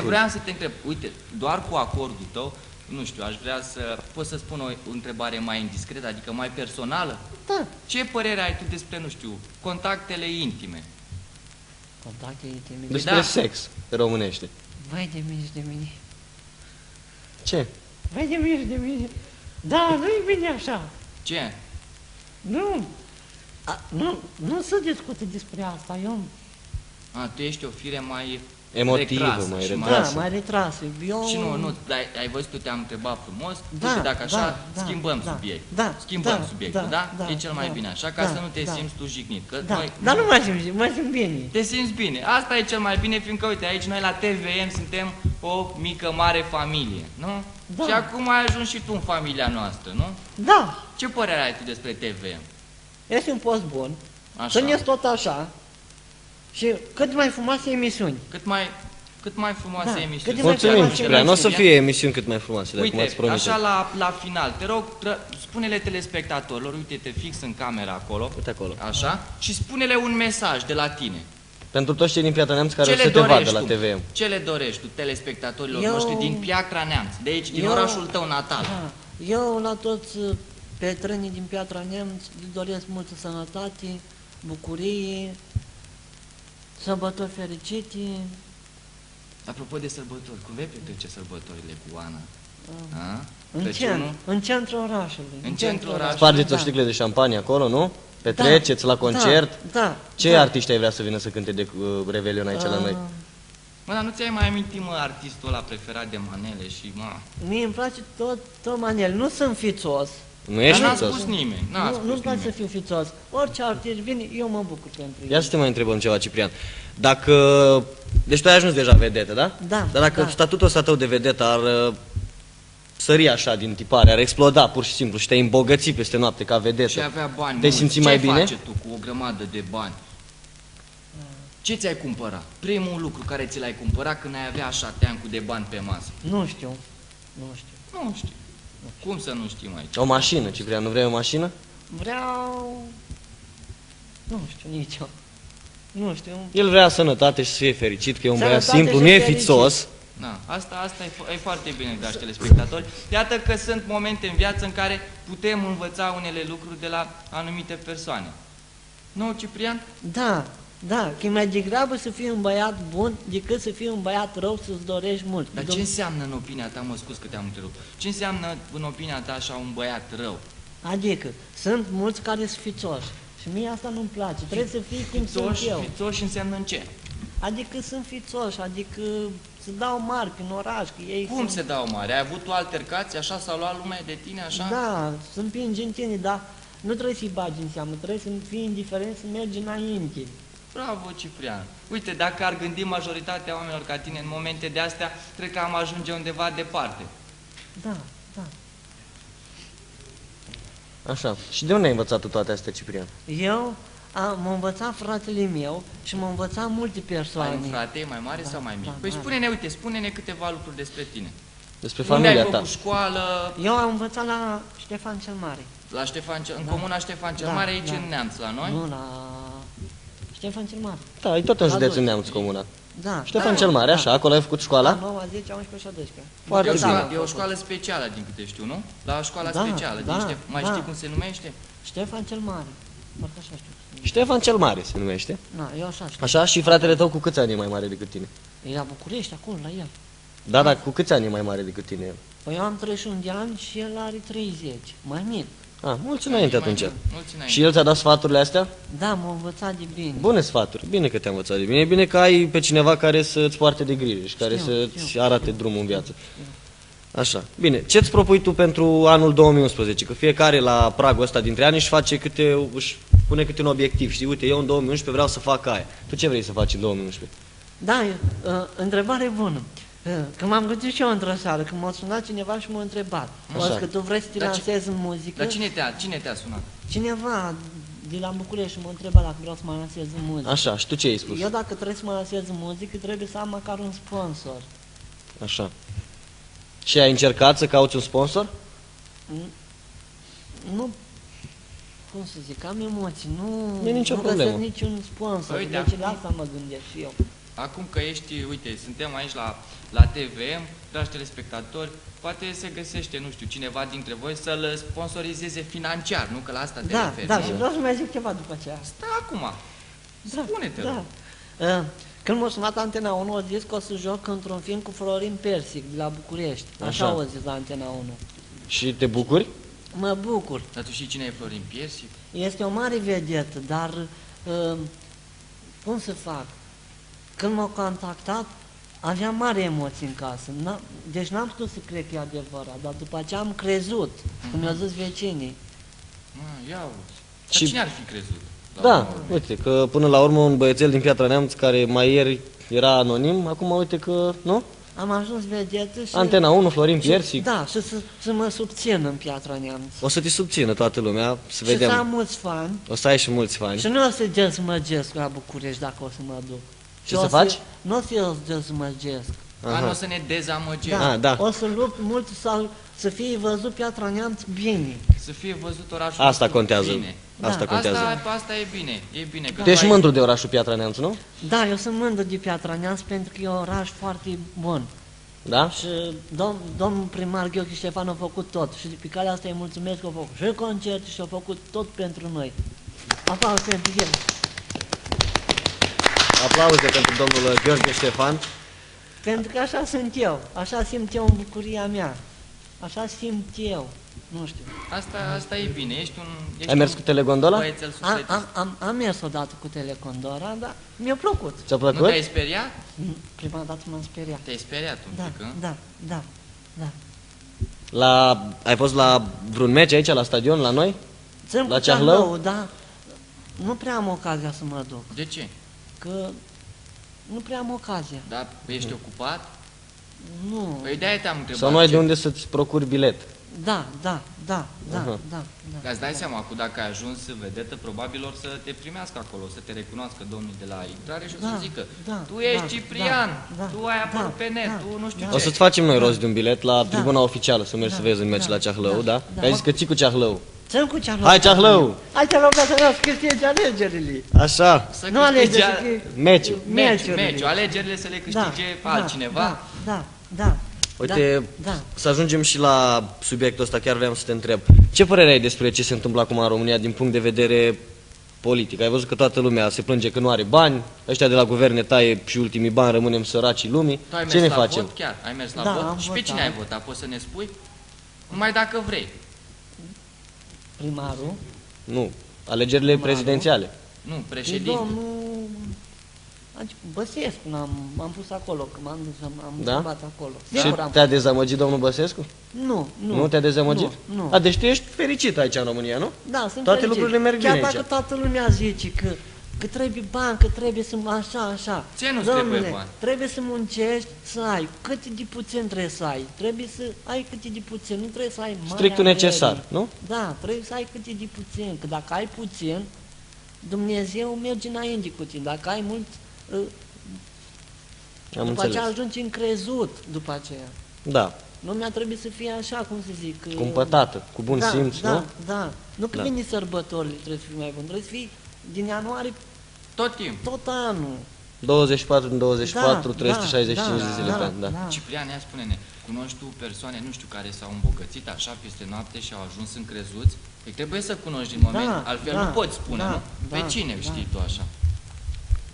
Vreau să te întreb, uite, doar cu acordul tău, nu știu, aș vrea să pot să spun o, o întrebare mai indiscretă, adică mai personală. Da, Ce părere ai tu despre, nu știu, contactele intime? contacte intime. Despre Da. sex, pe românește. Vai de mine și de mine. Ce? Vai de mine și de mine. Da, nu-i bine așa. Ce? Nu. A, nu, nu se discută despre asta. Eu, A, tu ești o fire mai Emotivă, retrasă mai și retrasă. da, mai retrasă. Eu... Și nu, nu, ai, ai văzut, tu te-am întrebat frumos, Da, uite, dacă așa, da, da, schimbăm da, subiect. da, schimbăm da, subiectul, da, da, E cel mai da, bine așa, ca da, să nu te da. simți tu jignit. Că Da, noi, dar nu mai simt, mai simt bine. Te simți bine. Asta e cel mai bine, fiindcă, uite, aici noi la TVM suntem o mică, mare familie, nu? Da. Și acum ai ajuns și tu în familia noastră, nu? Da, Ce părere ai tu despre TVM? este un post bun. Așa. Țineți tot așa. Și cât mai frumoase emisiuni. Cât mai, cât mai frumoase Da, emisiuni. cât mai Mulțumim, frumoase Ciprian. Nu o să Ciprian. fie emisiuni cât mai frumoase, dacă Uite, m-ați promit. așa la, la final, te rog, tră, spune-le telespectatorilor, uite-te fix în camera acolo, Uite acolo. așa, și spune-le un mesaj de la tine. Pentru toți cei din Piatra Neamț care Ce o să le te vadă dorești la tu? TVM. Ce le dorești tu telespectatorilor Eu- noștri din Piatra Neamț, de aici, din Eu- orașul tău natal? Da. Eu la toți uh, prietenii din Piatra Neamț le doresc multă sănătate, bucurie, sărbători fericite. Apropo de sărbători, cum vei petrece sărbătorile cu Ana? A? În, Crăciunul? centru, în centrul orașului. În centrul orașului. Spargeți o Da. sticlă de șampanie acolo, nu? Petreceți la concert. Da, da. Ce da. artiști ai vrea să vină să cânte de uh, Revelion aici la noi? Uh, Mă, dar nu ți-ai mai amintit, mă, artistul ăla preferat de manele și, mă... Mie îmi place tot, tot manel. Nu sunt fițos. Nu ești Dar n-a fițos? spus nimeni, n-a nu, spus nu-mi place să nimeni. fiu fițos. Orice artist vine, eu mă bucur pentru el. Ia să te mai întrebăm ceva, Ciprian. Dacă... Deci tu ai ajuns deja vedetă, da? Da, Dar dacă da. statutul ăsta tău de vedetă ar uh, sări așa din tipare, ar exploda pur și simplu și te-ai îmbogăți peste noapte ca Și vedetă, avea bani Te-ai mulți. simți Ce mai ai bine? face tu cu o grămadă de bani? Ce ți-ai cumpărat? Primul lucru care ți l-ai cumpărat când ai avea așa teancul de bani pe masă? Nu știu. Nu știu. Nu știu. Cum să nu știm aici? o mașină, Ciprian, nu vrei o mașină? Vreau... Nu știu nici eu. Nu știu. El vrea sănătate și să fie fericit, că e un băiat Sănătate simplu, și nu e fericit. fițos. Da, asta, asta e, fo- e foarte bine, dragi telespectatori. Iată că sunt momente în viață în care putem învăța unele lucruri de la anumite persoane. Nu, Ciprian? Da, da, că e mai degrabă să fii un băiat bun decât să fii un băiat rău să-ți dorești mult. Dar Dom- ce înseamnă în opinia ta, mă scuz că te-am întrerupt, ce înseamnă în opinia ta așa un băiat rău? Adică, sunt mulți care sunt fițoși și mie asta nu-mi place. Trebuie să fii cum Fițoși, sunt eu. fițoși înseamnă în ce? Adică sunt fițoși, adică să dau mari prin oraș, că ei Cum sunt... se dau mare? Ai avut o altercație, așa s-a luat lumea de tine, așa? Da, să împingi în tine, dar nu trebuie să-i bagi în seamă, trebuie să fii indiferent, să mergi înainte. Bravo, Ciprian. Uite, dacă ar gândi majoritatea oamenilor ca tine în momente de astea, cred că am ajunge undeva departe. Da, da. Așa. Și de unde ai învățat tu toate astea, Ciprian? Eu am m-a învățat fratele meu și m-a învățat multe persoane. Ai un frate mai mare sau mai mic? da, păi mare. spune-ne, uite, spune-ne câteva lucruri despre tine. Despre Unde ai familia ta. făcut școală? Eu am învățat la Ștefan cel Mare. La Ștefan cel, în Da. comuna Ștefan cel Da, Mare, aici da. în Neamț, la noi? Nu, la Ștefan cel Mare. Da, e tot în La județul doi. Neamț comuna. Da. Ștefan da, cel Mare, da. așa, acolo ai făcut La școala? 9, 10, 11 și a 12. Foarte e, o bine. școală, e o școală specială, din câte știu, nu? La școala Da, specială. da, din Ștef... Mai da. știi cum se numește? Ștefan cel Mare. Parcă așa știu. Ștefan cel Mare se numește. Na, eu așa știu. Așa, și fratele tău cu câți ani e mai mare decât tine? E la București, acolo, la el. Da, dar cu câți ani e mai mare decât tine el? Păi eu am 31 de ani și el are 30. Mai mic. Ah, mulți înainte Mai atunci. mult, Mulți înainte. Și el ți-a dat sfaturile astea? Da, m-a învățat de bine. Bune sfaturi, bine că te-a învățat de bine. E bine că ai pe cineva care să-ți poarte de grijă și care Știu, să-ți știu. arate drumul în viață. Așa. Bine, ce-ți propui tu pentru anul 2011? Că fiecare la pragul ăsta dintre ani își face câte, își pune câte un obiectiv. Știi, uite, eu în 2011 vreau să fac aia. Tu ce vrei să faci în 2011? Da, e, uh, întrebare bună. Uh, Că m-am gândit și eu într-o seară, când m-a sunat cineva și m-a întrebat. Așa. Așa. că tu vrei să te Dar ce- lansezi în muzică? Dar cine te-a, cine te-a sunat? Cineva de la București m-a întrebat dacă vreau să mă lansez în muzică. Așa, și tu ce ai spus? Eu dacă trebuie să mă lansez în muzică, trebuie să am măcar un sponsor. Așa. Și ai încercat să cauți un sponsor? Nu, cum să zic, am emoții, nu, Nu e nicio nu problemă. găsesc niciun sponsor, Păi, deci uite, de asta mă gândesc și eu. Acum că ești, uite, suntem aici la, la TVM, dragi telespectatori, poate se găsește, nu știu, cineva dintre voi să-l sponsorizeze financiar, nu? Că la asta te Da, referi, da, nu? și vreau să mai zic ceva după aceea. Stai acum. Da, Spune-te, da. rog. Uh, Când m-a sunat Antena 1, a zis că o să joc într-un film cu Florin Persic de la București. Așa, Așa. au zis la Antena 1. Și te bucuri? Mă bucur. Dar tu știi cine e Florin Piersic? Este o mare vedetă, dar uh, cum să fac? Când m-au contactat, aveam mare emoții în casă. N-am- deci n-am putut să cred că e adevărat, dar după aceea am crezut, când mi-au zis vecinii. Ah, ia uzi. Dar Și- cine ar fi crezut? La Da, urmă? uite, că până la urmă un băiețel din Piatra Neamț care mai ieri era anonim, acum uite că, nu? Am ajuns vedetă și... Antena 1, Florin și- Piersic. Da, și să, să mă subțin în Piatra Neamț. O să te subțină toată lumea, să Și să am vedem. mulți fani. O să ai și mulți fani. Și nu o să dezmăgesc la București dacă o să mă duc. Ce Și să o faci? Nu o să eu dezmăgesc. Dar nu o să ne dezamăgești. Ah, da. O să lupt mult să, să fie văzut Piatra Neamț bine. Să fie văzut orașul Asta nostru contează. Bine. Asta Da. contează. Asta, asta e bine, e bine. Că Tu tu ești ai- mândru de orașul Piatra Neamț, nu? Da, eu sunt mândru de Piatra Neamț pentru că e un oraș foarte bun. Da? Și domn, domnul primar Gheorghe Ștefan a făcut tot. Și pe calea asta îi mulțumesc că a făcut și concerte și a făcut tot pentru noi. Aplauze pentru el. Aplauze pentru domnul Gheorghe Ștefan. Pentru că așa sunt eu. Așa simt eu în bucuria mea. Așa simt eu. Nu știu. Asta, asta e bine, ești un... Ești Ai mers un cu telegondola? Băiețel Am, sufletist. am, am, am mers odată cu Telecondora, dar mi-a plăcut. Ți-a Nu plăcut? te-ai speriat? Prima dată m-am speriat. Te-ai speriat un Da, pic, hă? da, da, da. La, ai fost la vreun meci aici, la stadion, la noi? Sunt La cu Ceahlău? Ceahlău, da. Nu prea am ocazia să mă duc, De ce? Că nu prea am ocazia. Dar ești ocupat? Nu. Păi de-aia te-am întrebat. Sau nu ai ce- de unde să-ți procuri bilet? Da, da, da, da, Aha. da, da. Dar îți dai seama, cu dacă ai ajuns vedetă, probabil or să te primească acolo, să te recunoască domnul de la intrare și o să Da, zică, da, tu ești da, Ciprian, da, tu ai apărut da, pe net, da, tu nu știu da. ce. O să-ți facem noi rost de un bilet la Da. tribuna oficială, să mergi Da, să vezi un meci da, la Ceahlău, da? da, Că da. ai zis că ții cu Ceahlău. Sunt cu Ceahlău. Hai, Ceahlău! Hai, Ceahlău, ca să vreau să câștige alegerile. Așa, Să Nu câștige alegeri, a- să fie- meciul. meci, meciurile. meci, alegerile să le câștige Da, altcineva. Da, da, da. Uite, da, da. să ajungem și la subiectul ăsta, chiar vreau să te întreb. Ce părere ai despre ce se întâmplă acum în România din punct de vedere politic? Ai văzut că toată lumea se plânge că nu are bani, ăștia de la guverne taie și ultimii bani, rămânem săracii lumii. Tu ai Ce mers ne la facem? vot chiar? Ai mers la Da, vot? am și pe votat. cine ai votat? Poți să ne spui? Numai dacă vrei. Primarul. Nu, alegerile prezidențiale. Nu, Și președinte. domnul... Adică Băsescu, am, am pus acolo, că m-am dus, am, am Da? întrebat acolo. Și Singur am te-a dezamăgit domnul Băsescu? Nu, nu. Nu, te-a dezamăgit? Nu, nu. A, deci tu ești fericit aici în România, nu? Da, sunt Toate fericit. lucrurile merg Chiar bine dacă aici. toată lumea zice că, că trebuie bani, că trebuie să... Așa, așa. Ce nu-ți Domnule, trebuie bani? trebuie să muncești, să ai. Cât de puțin trebuie să ai? Trebuie să ai cât de puțin, nu trebuie să ai mari Strictul averi. necesar, nu? Da, trebuie să ai cât de puțin, că dacă ai puțin, Dumnezeu merge înainte cu tine. Dacă ai mult, uh, Am după înțeles. aceea ajungi încrezut după aceea. Da, Lumea trebuie să fie așa, cum să zic. uh, cumpătată, cu bun da, simț, da, nu? Da, Nu că Da. vine sărbătorile, trebuie să fii mai bun. Trebuie să fii din ianuarie Tot timpul. tot anul. 24 din 24, Da, 365 da, de zile da, pe an, da. da. Ciprian, ia spune-ne, cunoști tu persoane, nu știu, care s-au îmbogățit așa peste noapte și au ajuns încrezuți? Păi trebuie să cunoști din moment, Da, altfel da, nu poți spune, da, nu? Pe da, cine da. știi tu așa?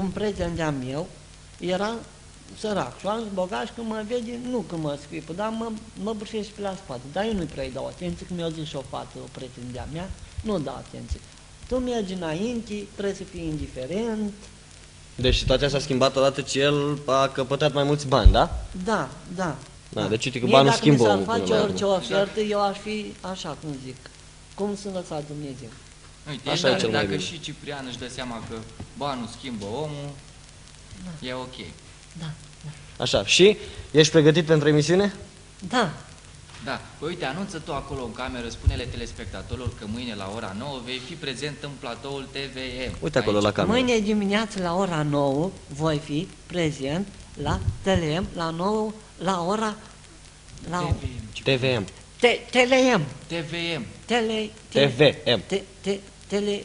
Un prieten de-a meu era sărac și am zis, bogat și când mă vede, nu că mă scripă, dar mă, mă bârșește pe la spate. Dar eu nu prea-i dau atenție, că mi-a zis și o fată, o prieten de-a mea, nu dau atenție. Tu mergi înainte, trebuie să fii indiferent, Deci situația s-a schimbat odată ce el a căpătat mai mulți bani, da? da, da. Da, deci uite că Mie banul dacă schimbă mi omul s-ar până face la orice urmă. ofertă, eu aș fi așa, cum zic, cum să lăsat Dumnezeu. Uite, Așa e dacă, cel mai dacă bine. și Ciprian își dă seama că banul schimbă omul, e ok. Da, Așa, și ești pregătit pentru emisiune? da, Da, păi uite, anunță tu acolo în cameră, spune-le telespectatorilor că mâine la ora 9 vei fi prezent în platoul TVM. Uite acolo Aici. la cameră. Mâine dimineață la ora 9 voi fi prezent la TLM la 9 la ora la TVM. Ciprian. TVM. te, TLM TVM. tele te, TVM. te, te, tele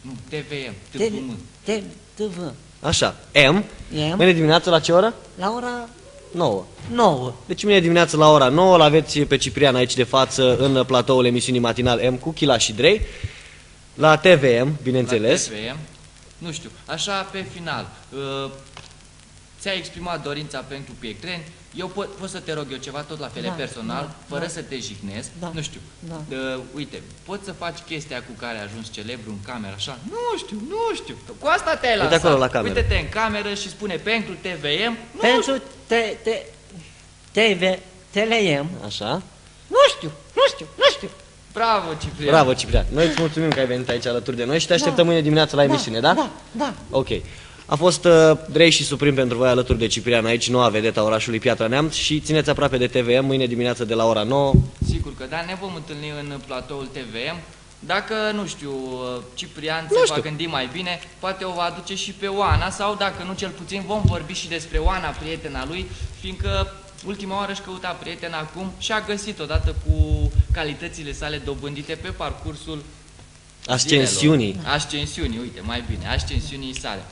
Nu, TVM. tele TVM. te, TV Așa, M. M. Mâine dimineață la ce oră? La ora 9. 9. Deci mâine dimineață la ora 9 l-aveți pe Ciprian aici de față în platoul emisiunii matinal M cu Chila și Drei. La TVM, bineînțeles. La TVM. Nu știu, așa pe final, uh, ți-ai exprimat dorința pentru Piectreni, eu pot, pot să te rog eu ceva tot la fel Da, personal, da, fără da. să te jignesc, Da, nu știu, da. uh, uite, poți să faci chestia cu care ai ajuns celebru în cameră, așa, nu știu, nu știu, cu asta te-ai Uite lansat, acolo la cameră. uite-te în cameră și spune pentru TVM, nu Pentru te, te, TV, TLM, Așa. nu știu, nu știu, nu știu. bravo Ciprian, Bravo, Ciprian. Noi îți mulțumim că ai venit aici alături de noi și te așteptăm mâine dimineață la emisiune, da? Da, da. Ok. A fost uh, Drei și Suprim pentru voi alături de Ciprian aici, noua vedeta orașului Piatra Neamț și țineți aproape de TVM mâine dimineață de la ora 9. Sigur că da, ne vom întâlni în platoul TVM. Dacă, nu știu, Ciprian Nu se știu. va gândi mai bine, poate o va aduce și pe Oana sau, dacă nu cel puțin, vom vorbi și despre Oana, prietena lui, fiindcă ultima oară își căuta prietena acum și a găsit odată cu calitățile sale dobândite pe parcursul Ascensiunii. zilelor. Ascensiunii, uite, mai bine, ascensiunii sale.